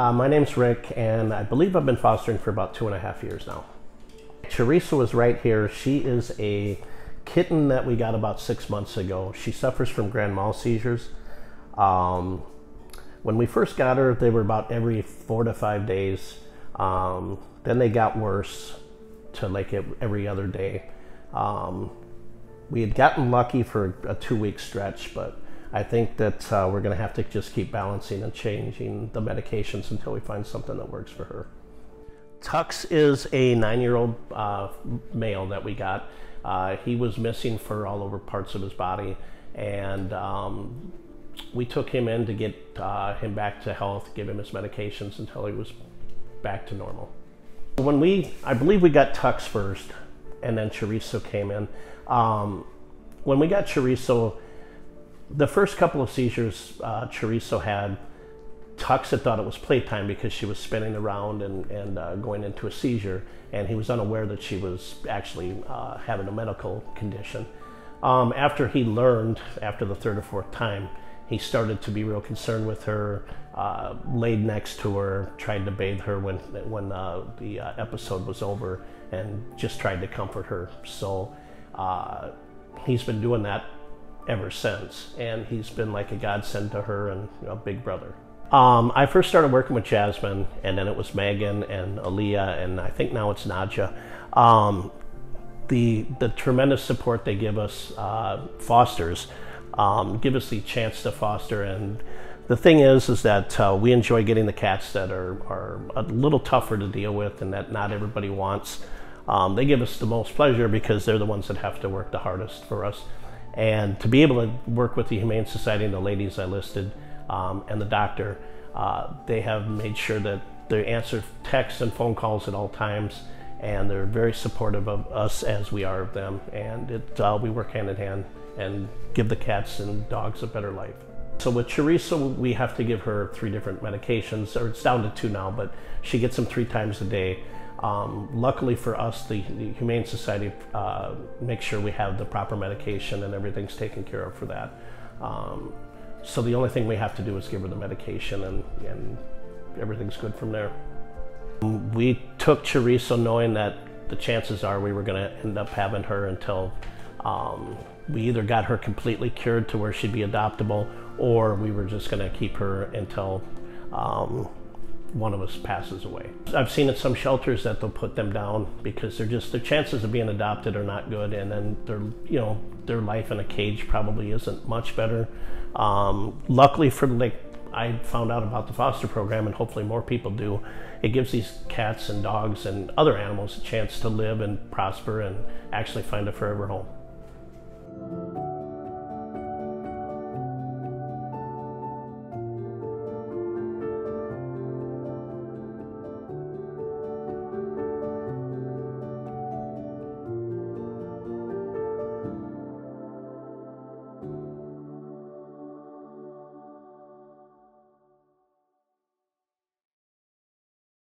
Uh, my name's Rick, and I believe I've been fostering for about two and a half years now. Chorizo was right here. She is a kitten that we got about six months ago. She suffers from grand mal seizures. Um, when we first got her, they were about every four to five days. Um, then they got worse to like every other day. Um, we had gotten lucky for a two week stretch, but I think that uh, we're going to have to just keep balancing and changing the medications until we find something that works for her. Tux is a nine year old uh, male that we got. Uh, he was missing for all over parts of his body, and um, we took him in to get uh, him back to health, give him his medications until he was back to normal. When we, I believe we got Tux first, and then Chorizo came in. Um, when we got Chorizo, the first couple of seizures uh, Chorizo had, Tux had thought it was playtime because she was spinning around and, and uh, going into a seizure, and he was unaware that she was actually uh, having a medical condition. Um, after he learned, after the third or fourth time, he started to be real concerned with her, uh, laid next to her, tried to bathe her when, when uh, the uh, episode was over, and just tried to comfort her. So uh, he's been doing that ever since, and he's been like a godsend to her and a big brother. Um, I first started working with Jasmine, and then it was Megan and Aaliyah, and I think now it's Nadja. Um, the the tremendous support they give us uh, fosters, um, give us the chance to foster, and the thing is, is that uh, we enjoy getting the cats that are are a little tougher to deal with, and that not everybody wants. Um, they give us the most pleasure because they're the ones that have to work the hardest for us, and to be able to work with the Humane Society and the ladies I listed um, and the doctor, uh, they have made sure that they answer texts and phone calls at all times, and they're very supportive of us as we are of them. And it, uh, we work hand in hand and give the cats and dogs a better life. So with Chorizo, we have to give her three different medications, or it's down to two now, but she gets them three times a day. Um, luckily for us, the, the Humane Society uh, makes sure we have the proper medication and everything's taken care of for that. Um, so the only thing we have to do is give her the medication and, and everything's good from there. We took Chorizo knowing that the chances are we were going to end up having her until um, we either got her completely cured to where she'd be adoptable or we were just going to keep her until um, one of us passes away. I've seen at some shelters that they'll put them down because they're just their chances of being adopted are not good, and then their you know their life in a cage probably isn't much better. Um, luckily for like I found out about the foster program, and hopefully more people do. It gives these cats and dogs and other animals a chance to live and prosper and actually find a forever home.